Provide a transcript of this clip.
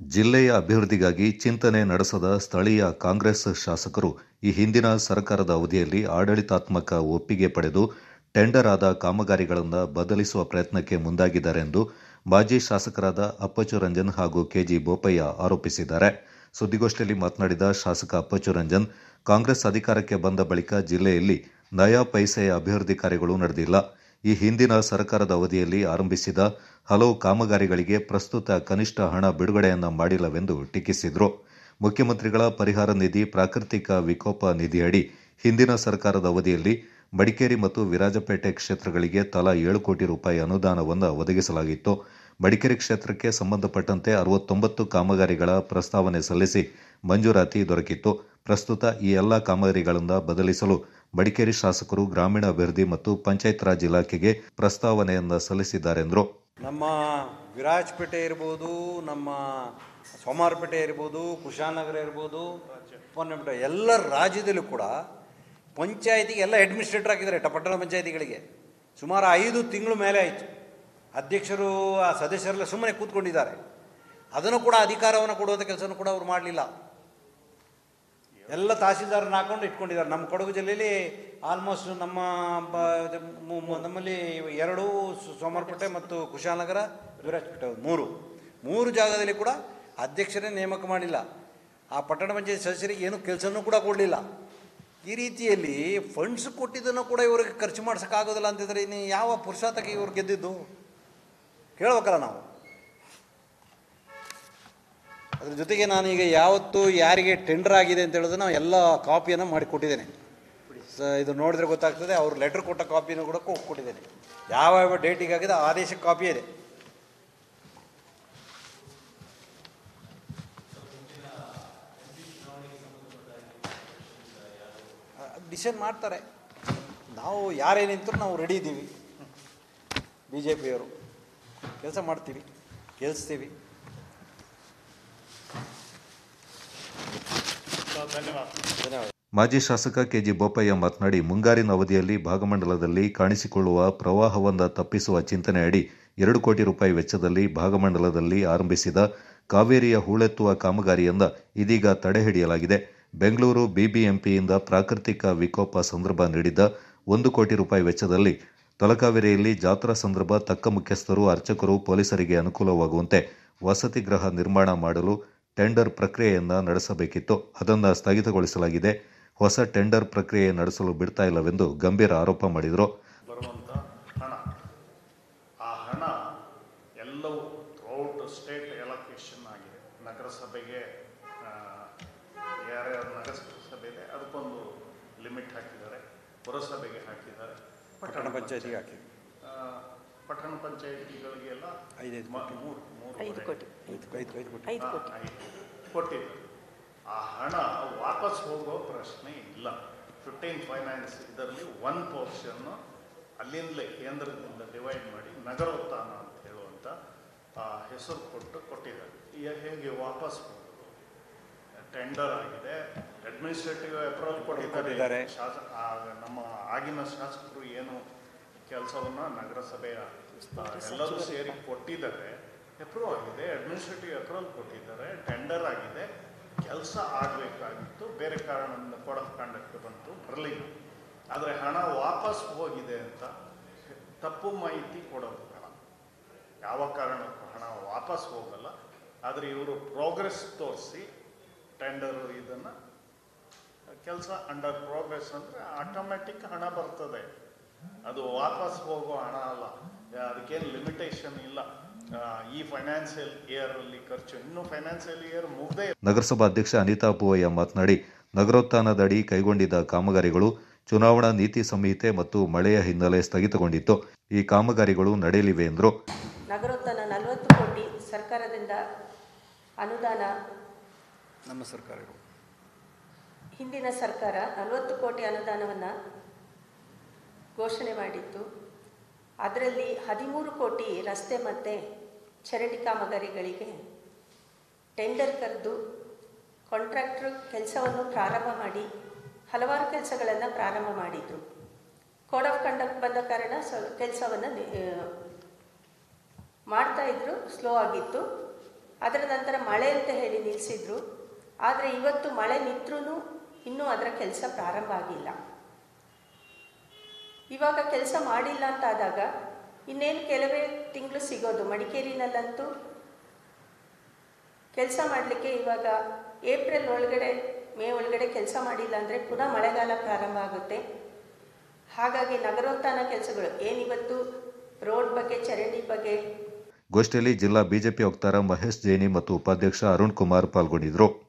ಜಿಲ್ಲೆಯ ಅಭಿವೃದ್ಧಿಗಾಗಿ ಚಿಂತನೆ ನಡೆಸದ ಸ್ಥಳೀಯ ಕಾಂಗ್ರೆಸ್ ಶಾಸಕರು ಈ ಹಿಂದಿನ ಸರ್ಕಾರದ ಅವಧಿಯಲ್ಲಿ ಆಡಳಿತಾತ್ಮಕ ಒಪ್ಪಿಗೆ ಪಡೆದು ಟೆಂಡರ್ ಆದ ಕಾಮಗಾರಿಗಳನ್ನು ಬದಲಿಸುವ ಪ್ರಯತ್ನಕ್ಕೆ ಮುಂದಾಗಿದ್ದಾರೆ ಎಂದು ಮಾಜಿ ಶಾಸಕರಾದ ಅಪ್ಪಚ್ಚು ರಂಜನ್ ಹಾಗೂ ಕೆಜಿ ಬೋಪಯ್ಯ ಆರೋಪಿಸಿದ್ದಾರೆ. ಸುದ್ದಿಗೋಷ್ಠಿಯಲ್ಲಿ ಮಾತನಾಡಿದ ಶಾಸಕ ಅಪ್ಪಚ್ಚು ರಂಜನ್ ಕಾಂಗ್ರೆಸ್ ಅಧಿಕಾರಕ್ಕೆ ಬಂದ ಬಳಿಕ ಜಿಲ್ಲೆಯಲ್ಲಿ ನಯಾ ಪೈಸೆಯ ಅಭಿವೃದ್ಧಿ ಕಾರ್ಯಗಳು ನಡೆದಿಲ್ಲ. ಈ ಹಿಂದಿನ ಸರ್ಕಾರದ ಅವಧಿಯಲ್ಲಿ ಆರಂಭಿಸಿದ ಹಲವು ಕಾಮಗಾರಿಗಳಿಗೆ ಪ್ರಸ್ತುತ ಕನಿಷ್ಠ ಹಣ ಬಿಡುಗಡೆಯನ್ನು ಮಾಡಿಲ್ಲವೆಂದು ಟೀಕಿಸಿದರು. ಮುಖ್ಯಮಂತ್ರಿಗಳ ಪರಿಹಾರ ನಿಧಿ ಪ್ರಾಕೃತಿಕ ವಿಕೋಪ ನಿಧಿಯಡಿ ಹಿಂದಿನ ಸರ್ಕಾರದ ಅವಧಿಯಲ್ಲಿ ಮಡಿಕೇರಿ ಮತ್ತು ವಿರಾಜಪೇಟೆ ಕ್ಷೇತ್ರಗಳಿಗೆ ತಲಾ ಏಳು ಕೋಟಿ ರೂಪಾಯಿ ಅನುದಾನವನ್ನು ಒದಗಿಸಲಾಗಿತ್ತು. ಮಡಿಕೇರಿ ಕ್ಷೇತ್ರಕ್ಕೆ ಸಂಬಂಧಪಟ್ಟಂತೆ ಅರವತ್ತೊಂಬತ್ತು ಕಾಮಗಾರಿಗಳ ಪ್ರಸ್ತಾವನೆ ಸಲ್ಲಿಸಿ ಮಂಜೂರಾತಿ ದೊರಕಿತ್ತು. ಪ್ರಸ್ತುತ ಈ ಎಲ್ಲ ಕಾಮಗಾರಿಗಳನ್ನು ಬದಲಿಸಲು ಮಡಿಕೇರಿ ಶಾಸಕರು ಗ್ರಾಮೀಣಾಭಿವೃದ್ಧಿ ಮತ್ತು ಪಂಚಾಯತ್ ರಾಜ್ ಇಲಾಖೆಗೆ ಪ್ರಸ್ತಾವನೆಯನ್ನು ಸಲ್ಲಿಸಿದ್ದಾರೆಂದರು ನಮ್ಮ ವಿರಾಜಪೇಟೆ ಇರ್ಬೋದು, ನಮ್ಮ ಸೋಮಾರಪೇಟೆ ಇರ್ಬೋದು ಕುಶಾನಗರ ಇರ್ಬೋದು ಎಲ್ಲ ರಾಜ್ಯದಲ್ಲೂ ಕೂಡ ಪಂಚಾಯತಿಗೆ ಎಲ್ಲ ಅಡ್ಮಿನಿಸ್ಟ್ರೇಟರ್ ಹಾಕಿದ್ದಾರೆ ಟ- ಪಟ್ಟಣ ಪಂಚಾಯತಿಗಳಿಗೆ. ಸುಮಾರು ಐದು ತಿಂಗಳು ಮೇಲೆ ಆಯಿತು. ಅಧ್ಯಕ್ಷರು, ಆ ಸದಸ್ಯರೆಲ್ಲ ಸುಮ್ಮನೆ ಕೂತ್ಕೊಂಡಿದ್ದಾರೆ. ಅದನ್ನು ಕೂಡ ಅಧಿಕಾರವನ್ನು ಕೊಡುವಂಥ ಕೆಲಸವನ್ನು ಕೂಡ ಅವರು ಮಾಡಲಿಲ್ಲ. ಎಲ್ಲ ತಹಸೀಲ್ದಾರನ್ನ ಹಾಕೊಂಡು ಇಟ್ಕೊಂಡಿದ್ದಾರೆ. ನಮ್ಮ ಕೊಡಗು ಜಿಲ್ಲೆಯಲ್ಲಿ ಆಲ್ಮೋಸ್ಟ್ ನಮ್ಮ ನಮ್ಮಲ್ಲಿ ಎರಡು ಸು- ಸೋಮವಾರಪೇಟೆ ಮತ್ತು ಕುಶಾಲನಗರ, ವಿರಾಜಪೇಟೆ ಮೂರು. ಮೂರು ಜಾಗದಲ್ಲಿ ಕೂಡ ಅಧ್ಯಕ್ಷರೇ ನೇಮಕ ಮಾಡಿಲ್ಲ. ಆ ಪಟ್ಟಣ ಪಂಚಾಯತ್ ಸದಸ್ಯರಿಗೆ ಏನು ಕೆಲಸನೂ ಕೂಡ ಕೊಡಲಿಲ್ಲ. ಈ ರೀತಿಯಲ್ಲಿ ಫಂಡ್ಸ್ ಕೊಟ್ಟಿದ್ದನ್ನು ಕೂಡ ಇವ್ರಿಗೆ ಖರ್ಚು ಮಾಡ್ಸೋಕ್ಕಾಗೋದಿಲ್ಲ ಅಂತಿದ್ರೆ ಇನ್ನು ಯಾವ ಪುರುಷಾತಕ್ಕೆ ಇವ್ರು ಗೆದ್ದಿದ್ದು? ಕೇಳ್ಬೇಕಲ್ಲ ನಾವು. ಅದ್ರ ಜೊತೆಗೆ ನಾನು ಈಗ ಯಾವತ್ತು ಯಾರಿಗೆ ಟೆಂಡರ್ ಆಗಿದೆ ಅಂತ ಹೇಳಿದ್ರೆ ನಾವು ಎಲ್ಲ ಕಾಪಿಯನ್ನು ಮಾಡಿ ಕೊಟ್ಟಿದ್ದೇನೆ ಸ, ಇದು ನೋಡಿದ್ರೆ ಗೊತ್ತಾಗ್ತದೆ, ಅವ್ರು ಲೆಟ್ರ್ ಕೊಟ್ಟ ಕಾಪಿನೂ ಕೂಡ ಕೊಟ್ಟಿದ್ದೇನೆ ಯಾವ ಯಾವ ಡೇಟಿಗೆ ಆಗಿದೆ ಆ ಆದೇಶಕ್ಕೆ ಕಾಪಿ ಇದೆ. ಡಿಸೈಡ್ ಮಾಡ್ತಾರೆ. ನಾವು ಯಾರೇ ನಿಂತರೂ ನಾವು ರೆಡಿ ಇದ್ದೀವಿ. ಬಿ ಜೆ ಪಿಯವರು ಕೆಲಸ ಮಾಡ್ತೀವಿ ಗೆಲ್ಲಿಸ್ತೀವಿ ಮಾಜಿ ಶಾಸಕ ಕೆಜಿ ಬೋಪಯ್ಯ ಮಾತನಾಡಿ, ಮುಂಗಾರಿನ ಅವಧಿಯಲ್ಲಿ ಭಾಗಮಂಡಲದಲ್ಲಿ ಕಾಣಿಸಿಕೊಳ್ಳುವ ಪ್ರವಾಹವನ್ನು ತಪ್ಪಿಸುವ ಚಿಂತನೆಯಡಿ ಎರಡು ಕೋಟಿ ರೂಪಾಯಿ ವೆಚ್ಚದಲ್ಲಿ ಭಾಗಮಂಡಲದಲ್ಲಿ ಆರಂಭಿಸಿದ ಕಾವೇರಿಯ ಹೂಳೆತ್ತುವ ಕಾಮಗಾರಿಯಿಂದ ಇದೀಗ ತಡೆಹಿಡಿಯಲಾಗಿದೆ. ಬೆಂಗಳೂರು ಬಿಬಿಎಂಪಿಯಿಂದ ಪ್ರಾಕೃತಿಕ ವಿಕೋಪ ಸಂದರ್ಭ ನೀಡಿದ್ದ ಒಂದು ಕೋಟಿ ರೂಪಾಯಿ ವೆಚ್ಚದಲ್ಲಿ ತಲಕಾವೇರಿಯಲ್ಲಿ ಜಾತ್ರಾ ಸಂದರ್ಭ ತಕ್ಕ ಮುಖ್ಯಸ್ಥರು, ಅರ್ಚಕರು, ಪೊಲೀಸರಿಗೆ ಅನುಕೂಲವಾಗುವಂತೆ ವಸತಿ ಗೃಹ ನಿರ್ಮಾಣ ಮಾಡಲು ಟೆಂಡರ್ ಪ್ರಕ್ರಿಯೆಯನ್ನು ನಡೆಸಬೇಕಿತ್ತು. ಅದನ್ನು ಸ್ಥಗಿತಗೊಳಿಸಲಾಗಿದೆ. ಹೊಸ ಟೆಂಡರ್ ಪ್ರಕ್ರಿಯೆ ನಡೆಸಲು ಬಿಡ್ತಾ ಇಲ್ಲವೆಂದು ಗಂಭೀರ ಆರೋಪ ಮಾಡಿದರು. ಬರುವಂಥ ಹಣ ಆ ಹಣ ಎಲ್ಲವೂ ಥ್ರೂಔಟ್ ಸ್ಟೇಟ್ ಎಲೊಕೇಶನ್ ಆಗಿದೆ. ನಗರಸಭೆಗೆ ಆ, ಯಾರ್ಯಾರು ನಗರಸಭೆ ಇದೆ ಅದಕ್ಕೊಂದು ಲಿಮಿಟ್ ಹಾಕಿದ್ದಾರೆ. ಪುರಸಭೆಗೆ ಹಾಕಿದ್ದಾರೆ. ಪಟ್ಟಣ ಪಂಚಾಯತಿಗೆ ಹಾಕಿದ್ದಾರೆ. ಆ, ಪಟ್ಟಣ ಪಂಚಾಯಿತಿಗಳಿಗೆಲ್ಲ ಐದೈದು ಮ- ಮೂರು ಮೂರು ಐದು ಕೋಟಿ. ಐದು ಐದು ಕೋಟಿ. ಐದು ಕೋಟಿ. ಕೊಟ್ಟಿದ್ದಾರೆ ಆ ಹಣ ವಾಪಸ್ ಹೋಗೋ ಪ್ರಶ್ನೆ ಇಲ್ಲ. ಫಿಫ್ಟೀನ್ ಫೈನಾನ್ಸ್ ಇದರಲ್ಲಿ ಒನ್ ಪೋರ್ಷನ್ನು ಅಲ್ಲಿಂದಲೇ ಕೇಂದ್ರದಿಂದ ಡಿವೈಡ್ ಮಾಡಿ ನಗರೋತ್ಥಾನ ಅಂತ ಹೇಳುವಂಥ ಆ ಹೆಸರು ಕೊಟ್ಟು ಕೊಟ್ಟಿದ್ದಾರೆ. ಈಗ ಹೇಗೆ ವಾಪಸ್ ಟೆಂಡರ್ ಆಗಿದೆ. ಅಡ್ಮಿನಿಸ್ಟ್ರೇಟಿವ್ ಅಪ್ರೂವಲ್ ಕೊಟ್ಟಿದ್ದಾರೆ. ಕೊಟ್ಟಿದ್ದಾರೆ. ಶಾಸ ಆ, ನಮ್ಮ ಆಗಿನ ಶಾಸಕರು ಏನು ಕೆಲಸವನ್ನ ನಗರಸಭೆಯ ಎಲ್ಲರೂ ಸೇರಿ ಕೊಟ್ಟಿದ್ದಾರೆ. ಅಪ್ರೂವ್ ಆಗಿದೆ ಅಡ್ಮಿನಿಸ್ಟ್ರೇಟಿವ್ ಅಪ್ರೂವಲ್ ಕೊಟ್ಟಿದ್ದಾರೆ ಟೆಂಡರ್ ಆಗಿದೆ. ಕೆಲಸ ಆಗಬೇಕಾಗಿತ್ತು ಬೇರೆ ಕಾರಣದಿಂದ ಕೋಡ್ ಆಫ್ ಕಾಂಡಕ್ಟ್ ಬಂತು ಬರಲಿಲ್ಲ. ಆದರೆ ಹಣ ವಾಪಸ್ ಹೋಗಿದೆ ಅಂತ ತಪ್ಪು ಮಾಹಿತಿ ಕೊಡೋದು ಬೇಡ. ಯಾವ ಕಾರಣಕ್ಕೂ ಹಣ ವಾಪಸ್ ಹೋಗಲ್ಲ. ಆದರೆ ಇವರು ಪ್ರೋಗ್ರೆಸ್ ತೋರಿಸಿ ಟೆಂಡರ್ ಇದನ್ನು ಕೆಲಸ ಅಂಡರ್ ಪ್ರೋಗ್ರೆಸ್ ಅಂದರೆ ಆಟೋಮ್ಯಾಟಿಕ್ ಹಣ ಬರ್ತದೆ. ಅದು ವಾಪಸ್ ಹೋಗೋ ಹಣ ಅಲ್ಲ. ಅದಕ್ಕೇನು ಲಿಮಿಟೇಷನ್ ಇಲ್ಲ. ಈ ಫೈನಾನ್ಷಿಯಲ್ ಅಲ್ಲಿ ಖರ್ಚು. ಇನ್ನು ಫೈನಾನ್ಷಿಯಲ್ ಇಯರ್ ಮುಗ್ದೇ ನಗರಸಭಾ ಅಧ್ಯಕ್ಷ ಅನಿತಾ ಪೂವಯ್ಯ ಮಾತನಾಡಿ ನಗರೋತ್ಥಾನದಡಿ ಕೈಗೊಂಡಿದ್ದ ಕಾಮಗಾರಿಗಳು ಚುನಾವಣಾ ನೀತಿ ಸಂಹಿತೆ ಮತ್ತು ಮಳೆಯ ಹಿನ್ನೆಲೆ ಸ್ಥಗಿತಗೊಂಡಿತ್ತು. ಈ ಕಾಮಗಾರಿಗಳು ನಡೆಯಲಿವೆ ಎಂದರು. ನಗರೋತ್ಥಾನ ನಲವತ್ತು ಕೋಟಿ ಸರ್ಕಾರದಿಂದ ಅನುದಾನ ನಮ್ಮ ಸರ್ಕಾರಗಳು. ಹಿಂದಿನ ಸರ್ಕಾರ ನಲವತ್ತು ಕೋಟಿ ಅನುದಾನವನ್ನು ಘೋಷಣೆ ಮಾಡಿತ್ತು ಅದರಲ್ಲಿ ಹದಿಮೂರು ಕೋಟಿ ರಸ್ತೆ ಮತ್ತು ಚರಂಡಿ ಕಾಮಗಾರಿಗಳಿಗೆ ಟೆಂಡರ್ ಕರೆದು ಕಾಂಟ್ರಾಕ್ಟ್ರ್ ಕೆಲಸವನ್ನು ಪ್ರಾರಂಭ ಮಾಡಿ ಹಲವಾರು ಕೆಲಸಗಳನ್ನು ಪ್ರಾರಂಭ ಮಾಡಿದರು. ಕೋಡ್ ಆಫ್ ಕಂಡಕ್ಟ್ ಬಂದ ಕಾರಣ ಸ್ವ ಕೆಲಸವನ್ನು ಮಾಡ್ತಾ ಇದ್ರು, ಸ್ಲೋ ಆಗಿತ್ತು. ಅದರ ನಂತರ ಮಳೆ ಅಂತ ಹೇಳಿ ನಿಲ್ಲಿಸಿದ್ರು ಆದರೆ ಇವತ್ತು ಮಳೆ ನಿಂತರೂ ಇನ್ನೂ ಅದರ ಕೆಲಸ ಪ್ರಾರಂಭ ಆಗಿಲ್ಲ. ಇವಾಗ ಕೆಲಸ ಮಾಡಿಲ್ಲ ಅಂತ ಆದಾಗ ಇನ್ನೇನು ಕೆಲವೇ ತಿಂಗಳು ಸಿಗೋದು? ಮಡಿಕೇರಿನಲ್ಲಂತೂ ಕೆಲಸ ಮಾಡಲಿಕ್ಕೆ ಇವಾಗ ಏಪ್ರಿಲ್ ಒಳಗಡೆ, ಮೇ ಒಳಗಡೆ ಕೆಲಸ ಮಾಡಿಲ್ಲ ಅಂದರೆ ಪುನಃ ಮಳೆಗಾಲ ಪ್ರಾರಂಭ ಆಗುತ್ತೆ. ಹಾಗಾಗಿ ನಗರೋತ್ಥಾನ ಕೆಲಸಗಳು ಏನಿವತ್ತು? ರೋಡ್ ಬಗ್ಗೆ, ಚರಂಡಿ ಬಗ್ಗೆ. ಗೋಷ್ಠಿಯಲ್ಲಿ ಜಿಲ್ಲಾ ಬಿಜೆಪಿ ವಕ್ತಾರ ಮಹೇಶ್ ಜೈನಿ ಮತ್ತು ಉಪಾಧ್ಯಕ್ಷ ಅರುಣ್ ಕುಮಾರ್ ಪಾಲ್ಗೊಂಡಿದ್ದರು